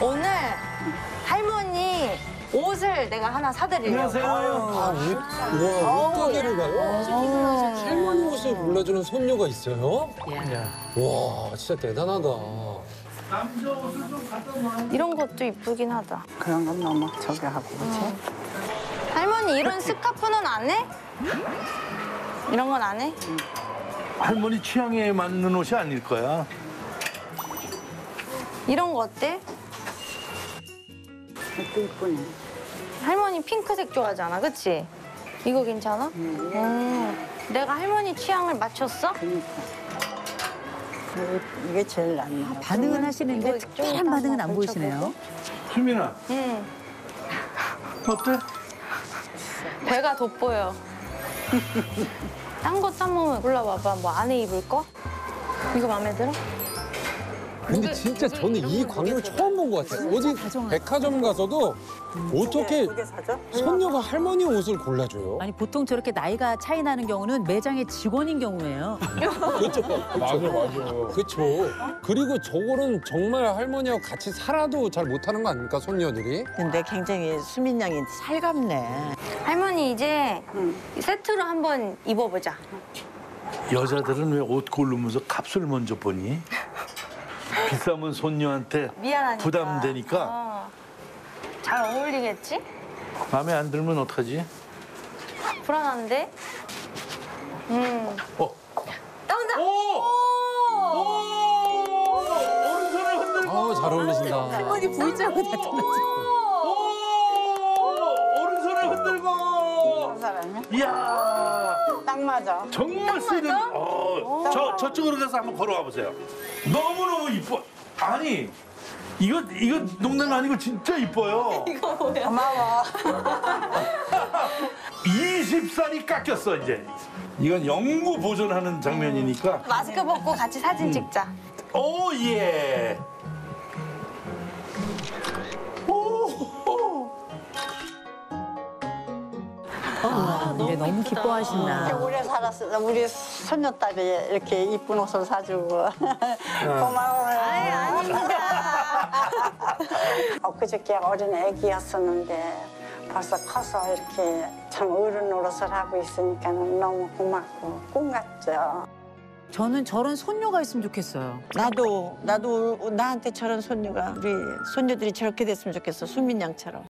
오늘 할머니 옷을 내가 하나 사드리려고. 아, 옷, 와, 옷가게를 가요? 할머니 옷을 골라주는 손녀가 있어요? 와, 진짜 대단하다. 이런 것도 이쁘긴 하다. 그런 건 너무 저기 하고 그렇지? 할머니 이런 스카프는 안 해? 이런 건 안 해? 할머니 취향에 맞는 옷이 아닐 거야. 이런 거 어때? 그것도 이쁘네. 할머니 핑크색 좋아하잖아, 그치? 이거 괜찮아? 음, 내가 할머니 취향을 맞췄어? 그러니까. 이게- 이게 제일 낫네. 반응은 하시는데 특별한 좀 반응은 안 보이시네요. 수민아, 응, 어때? 배가 돋보여. 딴 것도 한번 골라봐봐. 뭐 안에 입을 거? 이거 마음에 들어? 근데 진짜 저는 이 무게 처음 본 것 같아요. 어디 백화점 가서도 어떻게? 손녀가 할머니 옷을 골라줘요? 아니 보통 저렇게 나이가 차이 나는 경우는 매장의 직원인 경우예요. 그렇죠. 맞아, 맞아. 그렇죠. 그리고 저거는 정말 할머니하고 같이 살아도 잘 못하는 거 아닙니까, 손녀들이? 근데 굉장히 수민 양이 살갑네. 할머니 이제 세트로 한번 입어보자. 여자들은 왜 옷 고르면서 값을 먼저 보니? 비싸면 손녀한테 미안하니까. 부담되니까 어. 잘 어울리겠지? 마음에 안 들면 어떡하지? 불안한데? 음. 어. 나온다! 오! 오! 오른손을 흔들고. 아, 잘 어울리신다. 할머니 보이자고 나타났어. 오! 오른손을 흔들고. 이야. 딱 맞아. 정말 세련. 어, 저 저쪽으로 가서 한번 걸어가 보세요. 너무 너무 이뻐. 아니 이거 이거 농담 아니고 진짜 이뻐요. 고마워. 20살이 깎였어 이제. 이건 영구 보존하는 장면이니까. 마스크 벗고 같이 사진 찍자. 오 예. 너무 기뻐하신다. 우리 살았어. 우리 손녀딸이 이렇게 이쁜 옷을 사주고 고마워요. 아이 아닙니다. 엊그저께 어린 애기였었는데 벌써 커서 이렇게 참 어른 노릇을 하고 있으니까 너무 고맙고 꿈 같죠. 저는 저런 손녀가 있으면 좋겠어요. 나도 나도 나한테 저런 손녀가 우리 손녀들이 저렇게 됐으면 좋겠어. 수민 양처럼.